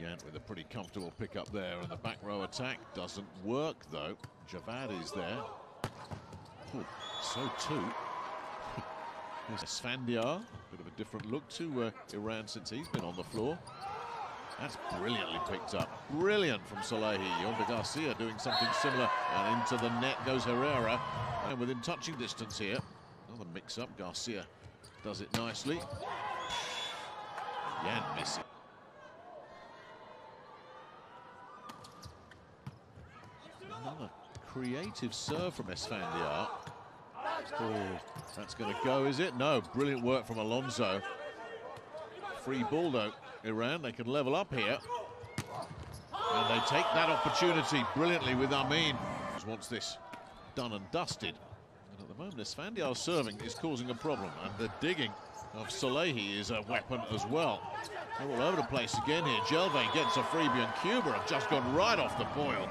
Gant with a pretty comfortable pick up there, and the back row attack doesn't work though. Javad is there. Ooh, so too. There's Esfandiar, bit of a different look to uh, Iran since he's been on the floor. That's brilliantly picked up. Brilliant from Salehi. Yonder Garcia doing something similar. And into the net goes Herrera. And within touching distance here. Another mix-up. Garcia does it nicely. Yant missing. Another creative serve from Esfandiar. Oh, that's going to go, is it? No, brilliant work from Alonso. Free ball, though. Iran, they can level up here. And they take that opportunity brilliantly with Amin. Wants this done and dusted. And at the moment, Esfandiar's serving is causing a problem. And the digging of Salehi is a weapon as well. They're all over the place again here. Gelve gets a freebie and Cuba have just gone right off the boil.